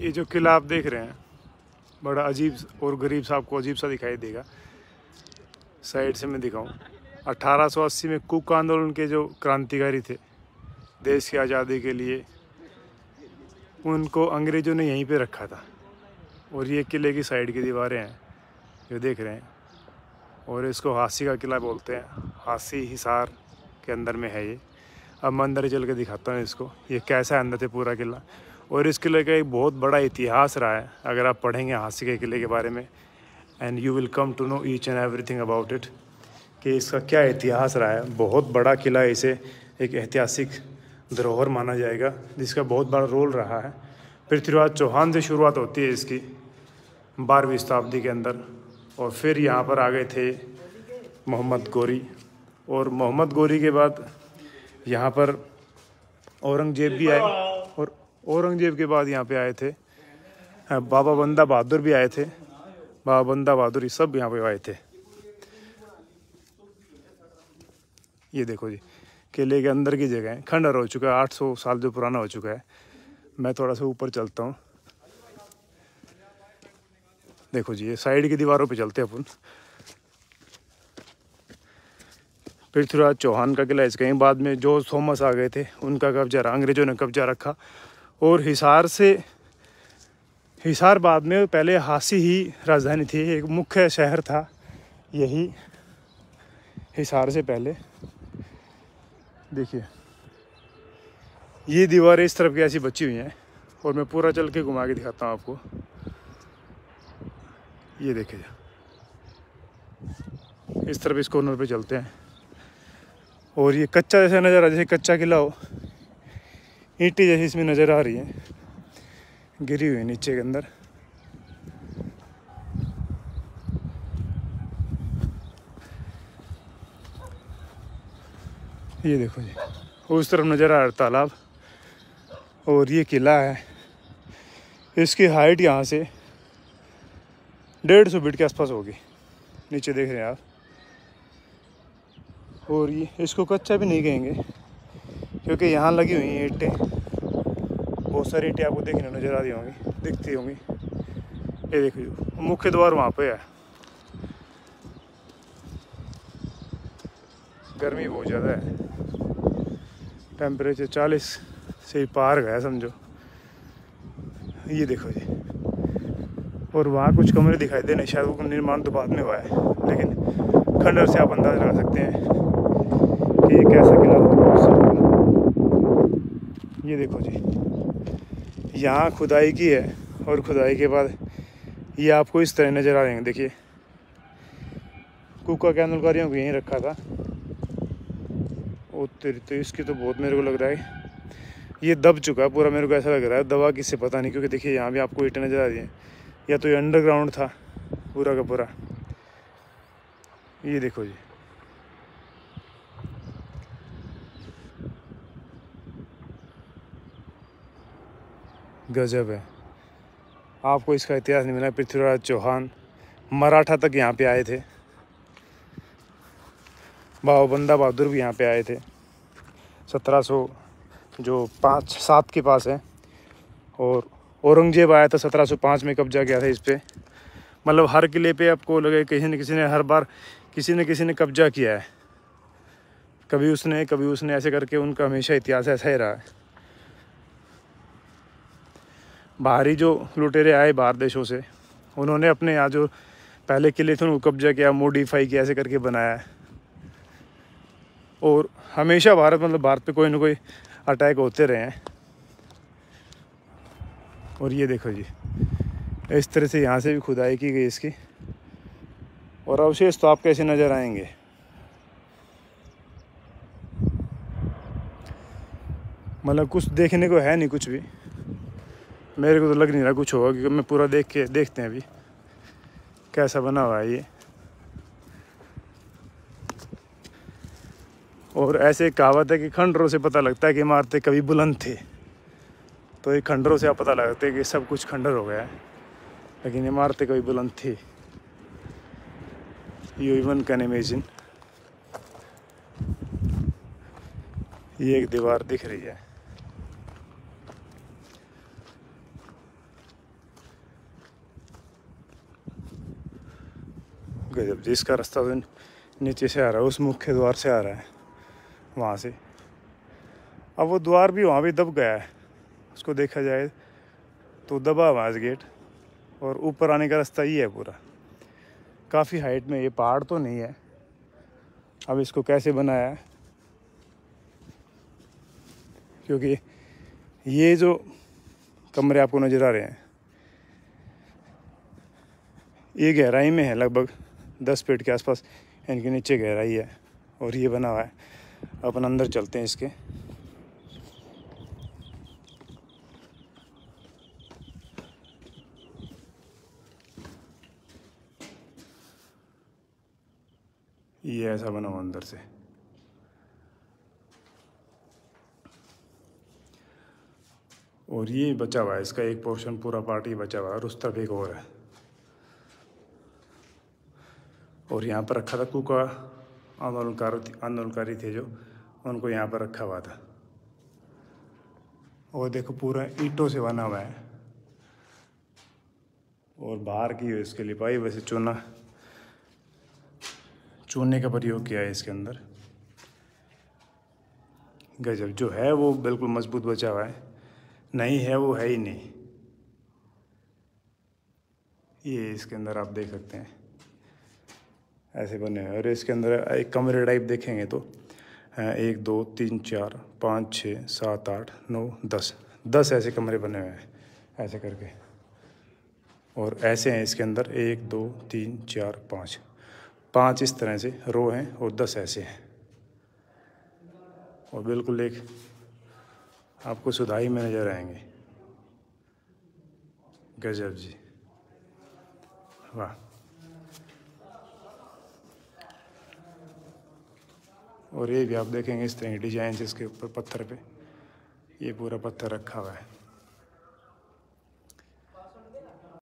ये जो किला आप देख रहे हैं, बड़ा अजीब और गरीब सा आपको अजीब सा दिखाई देगा। साइड से मैं दिखाऊँ। 1880 में कुक आंदोलन के जो क्रांतिकारी थे, देश की आज़ादी के लिए, उनको अंग्रेज़ों ने यहीं पे रखा था। और ये किले की साइड की दीवारें हैं जो देख रहे हैं। और इसको हासी का किला बोलते हैं। हासी हिसार के अंदर में है ये। अब मैं अंदर चल के दिखाता हूँ इसको। ये कैसा है अंदर से पूरा किला? और इस किले का एक बहुत बड़ा इतिहास रहा है, अगर आप पढ़ेंगे हासी के किले के बारे में and you will come to know each and everything about it कि इसका क्या इतिहास रहा है। बहुत बड़ा किला इसे, एक ऐतिहासिक धरोहर माना जाएगा, जिसका बहुत बड़ा रोल रहा है। पृथ्वीराज चौहान से शुरुआत होती है इसकी, बारहवीं शताब्दी के अंदर, और फिर यहाँ पर आ गए थे मोहम्मद गोरी, और मोहम्मद गोरी के बाद यहाँ पर औरंगज़ेब भी आए, और औरंगज़ेब के बाद यहाँ पे आए थे। बाबा बंदा बहादुर भी आए थे। बाबा बंदा बहादुर सब यहाँ पे आए थे। ये देखो जी, किले के अंदर की जगह है खंडर हो चुका है, आठ सौ साल जो पुराना हो चुका है। मैं थोड़ा सा ऊपर चलता हूँ। देखो जी, ये साइड की दीवारों पे चलते हैं अपन। पृथ्वीराज चौहान का किला इसके बाद में जो थॉमस आ गए थे, उनका कब्जा, अंग्रेज़ों ने कब्जा रखा। और हिसार से, हिसार बाद में पहले हासी ही राजधानी थी, एक मुख्य शहर था यही हिसार से पहले। देखिए, ये दीवारें इस तरफ़ की ऐसी बची हुई हैं और मैं पूरा चल के घुमा के दिखाता हूँ आपको। ये देखिए इस तरफ़ इस कॉर्नर पे चलते हैं। और ये कच्चा जैसा नज़र आ जैसे कच्चा किला हो ईंटी जैसी इसमें नज़र आ रही है। गिरी हुई नीचे के अंदर। ये देखो जी, उस तरफ़ नज़र आ रहा तालाब, और ये किला है। इसकी हाइट यहाँ से डेढ़ सौ फीट के आसपास होगी। नीचे देख रहे हैं आप। और ये, इसको कच्चा भी नहीं कहेंगे। क्योंकि यहाँ लगी हुई हैं ईटें। बहुत सारी ईंटें आपको देखने नज़र आ रही होंगी, दिखती होंगी। ये देखो मुख्य द्वार वहाँ पे है। गर्मी बहुत ज़्यादा है। टेम्परेचर चालीस से पार गया समझो। ये देखो जी। और वहाँ कुछ कमरे दिखाई दे शायद वो निर्माण तो बाद में हुआ है, लेकिन खंडर से आप अंदाज़ लगा सकते हैं कि ये कैसा किला होगा। ये देखो जी। यहाँ खुदाई की है और खुदाई के बाद ये आपको इस तरह नज़र आ हैं। देखिए, कुका के आंदोलकारियों को यहीं रखा था। ओ तो इसकी तो बहुत मेरे को लग रहा है। ये दब चुका है, पूरा मेरे को ऐसा लग रहा है। दवा किससे पता नहीं, क्योंकि देखिए यहाँ भी आपको ईटें नज़र आ रही हैं। या तो ये अंडरग्राउंड था, पूरा का पूरा। ये देखो जी। गजब है। आपको इसका इतिहास नहीं मिला, पृथ्वीराज चौहान मराठा तक यहाँ पे आए थे। बाबा बंदा बहादुर भी यहाँ पे आए थे। सत्रह सौ जो पाँच, सात के पास है। और औरंगज़ेब आया था सत्रह सौ पाँच में कब्जा किया था इस पर मतलब हर किले पे आपको लगे किसी न किसी ने हर बार किसी न किसी ने कब्जा किया है। कभी उसने कभी उसने ऐसे करके उनका हमेशा इतिहास ऐसा ही रहा है। बाहरी जो लुटेरे आए बाहर देशों से, उन्होंने अपने यहाँ जो पहले किले थे, उनको कब्जा किया मोडिफाई किया, ऐसे करके बनाया है। और हमेशा भारत मतलब भारत पे कोई ना कोई अटैक होते रहे हैं। और ये देखो जी, इस तरह से यहाँ से भी खुदाई की गई इसकी। और अवशेष तो आप कैसे नज़र आएँगे? मतलब कुछ देखने को है नहीं कुछ भी। मेरे को तो लग नहीं रहा कुछ होगा, क्योंकि मैं पूरा देख के देखते हैं अभी। कैसा बना हुआ है ये। और ऐसे कहावत है कि खंडरों से पता लगता है कि इमारतें कभी बुलंद थे। तो ये खंडरों से आप पता लगता है कि सब कुछ खंडर हो गया है, लेकिन इमारतें कभी बुलंद थी। यू इवन कैन इमेजिन ये एक दीवार दिख रही है। गजब जी इसका रास्ता तो नीचे से आ रहा है, उस मुख्य द्वार से आ रहा है, वहाँ से। अब वो द्वार भी वहाँ भी दब गया है, उसको देखा जाए तो दबा हुआ है गेट, और ऊपर आने का रास्ता ही है पूरा। काफ़ी हाइट में ये पहाड़ तो नहीं है, अब इसको कैसे बनाया है? क्योंकि ये जो कमरे आपको नज़र आ रहे हैं, ये गहराई में है लगभग। दस फीट के आसपास इनके नीचे गहराई है, और ये बना हुआ है। अपन अंदर चलते हैं इसके। ये ऐसा बना हुआ अंदर से। और ये बचा हुआ है, इसका एक पोर्शन, पूरा पार्ट बचा हुआ है, और उस तरफ़ एक और है। और यहाँ पर रखा था कुका, आंदोलनकार आंदोलनकारी थे जो, उनको यहाँ पर रखा हुआ था। और देखो पूरा ईंटों से बना हुआ है। और बाहर की इसके लिपाई वैसे चूना, चूने का प्रयोग किया है इसके अंदर। गजब, जो है वो बिल्कुल मज़बूत बचा हुआ है। नहीं है वो, है ही नहीं। ये इसके अंदर आप देख सकते हैं। ऐसे बने हुए और इसके अंदर एक कमरे टाइप देखेंगे तो एक, दो, तीन, चार, पाँच, छः, सात, आठ, नौ, दस। दस ऐसे कमरे बने हुए हैं, ऐसे करके। और ऐसे हैं इसके अंदर एक, दो, तीन, चार, पाँच। पाँच इस तरह से रो हैं और दस ऐसे हैं। और बिल्कुल एक आपको सुधाई में नज़र आएँगे। गजब जी। वाह। और ये भी आप देखेंगे इस तरह की डिज़ाइन इसके ऊपर पत्थर पे ये पूरा पत्थर रखा हुआ है।